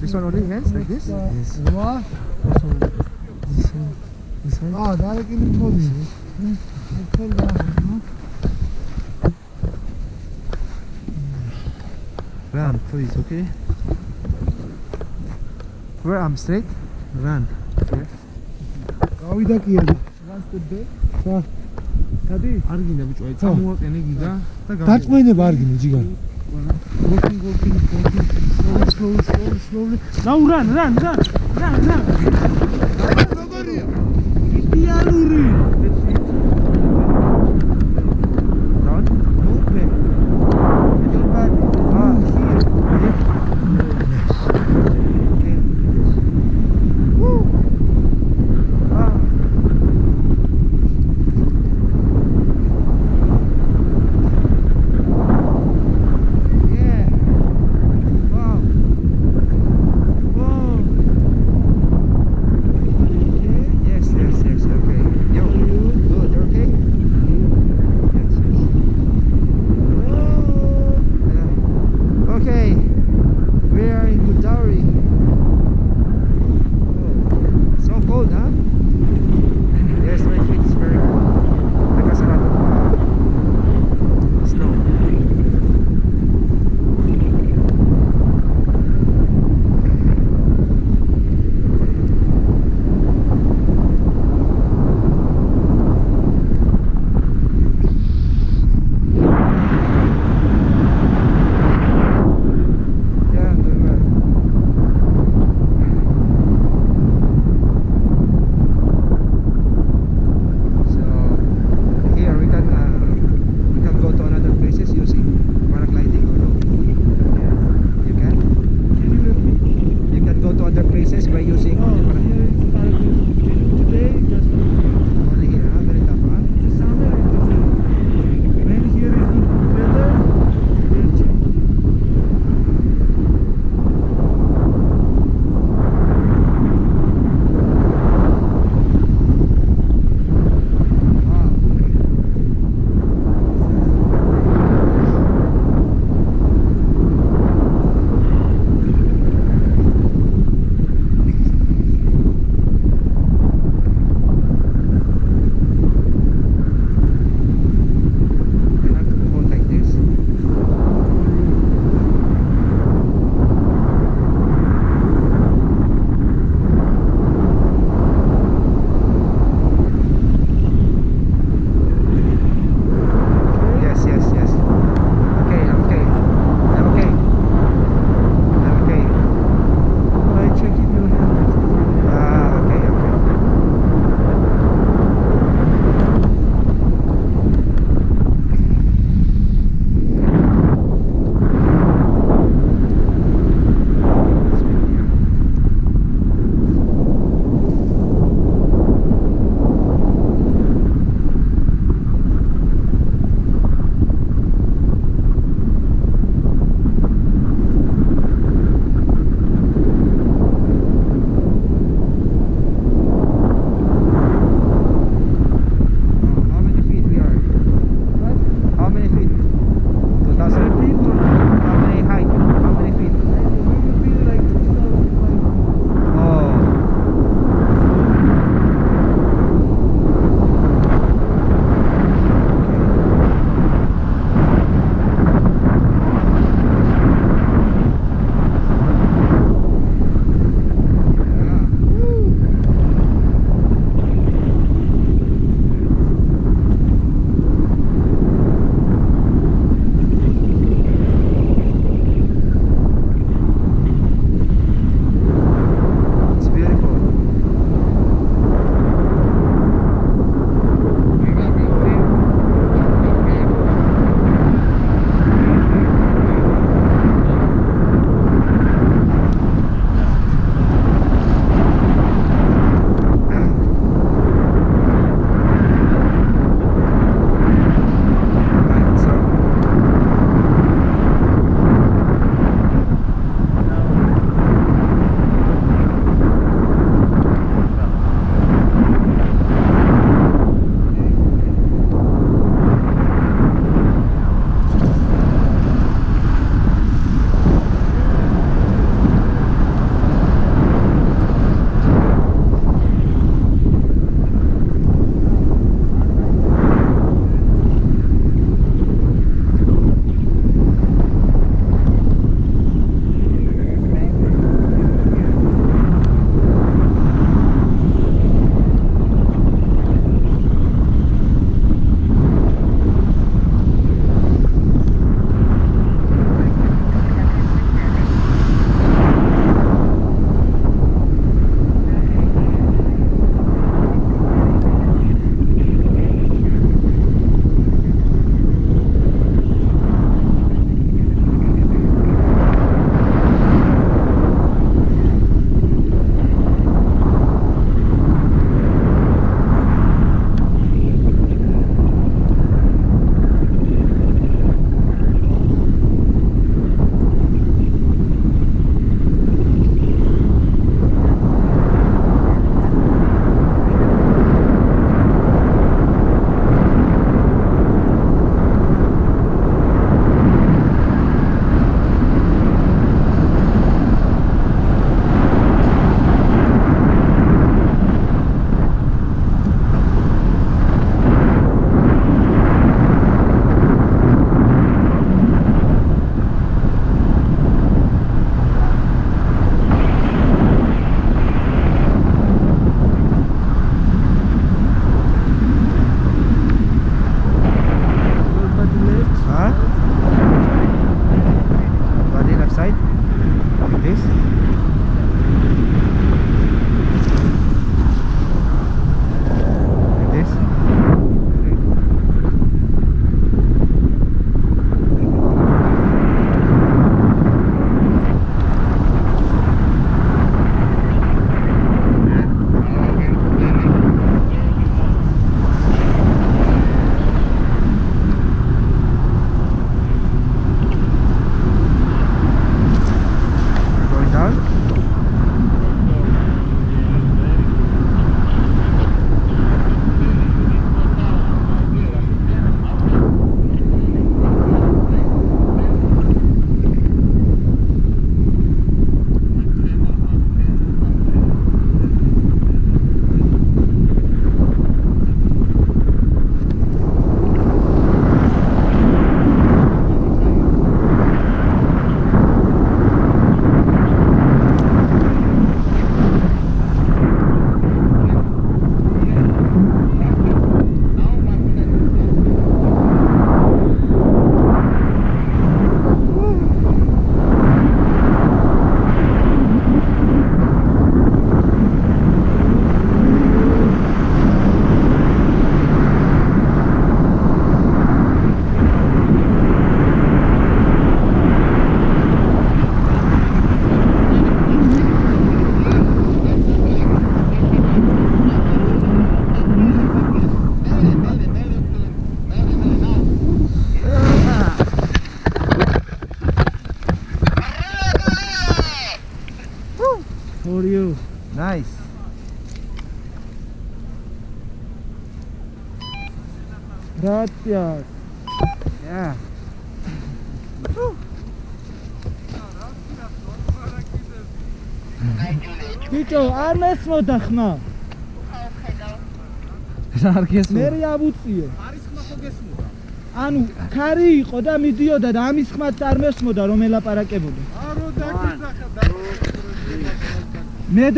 This one only hands like this? Yes. ვა Also, this one, this one. აა დაეკინი მოდი ხელ და Run, please, okay? Where I'm straight? Run. გავიდა კი არა One step back. ხა Tadi. არ გინდა ბიჭო, აი წამოვაყენე გიგა და გავიგე. დაწმენება არ გინდა ჯიგა Walking, walking, walking. Slowly, slowly, slowly, slowly. Now run, run, run, run, run. როგორია Idealuri. For you. Nice. Gracias. Yeah. ბიჭო, არ მესმოდა ხმა. რა არ მე გესმო? ავუწიე. არის ხმა ხო გესმოდა? ანუ ქარი იყო და მიდიოდა და ამის ხმაც არ მესმოდა რომ ელაპარაკებოდა. არო დაგიზახა და Neden?